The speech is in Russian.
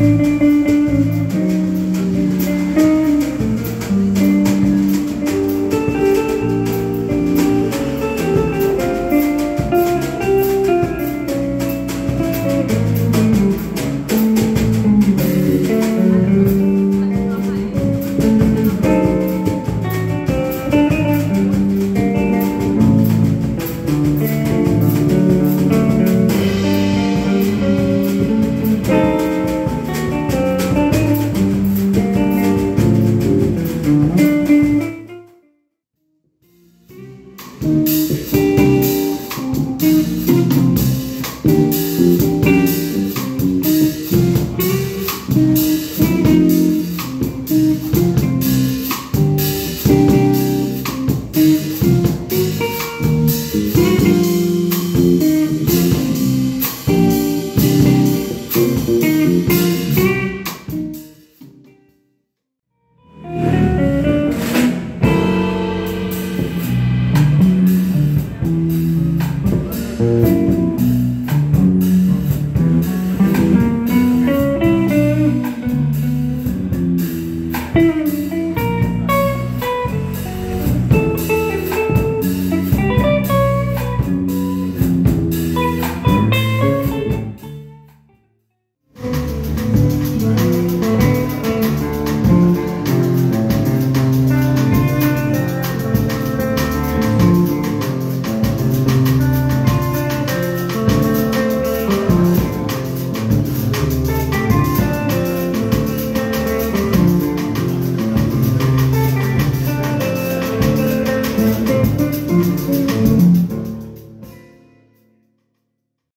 Música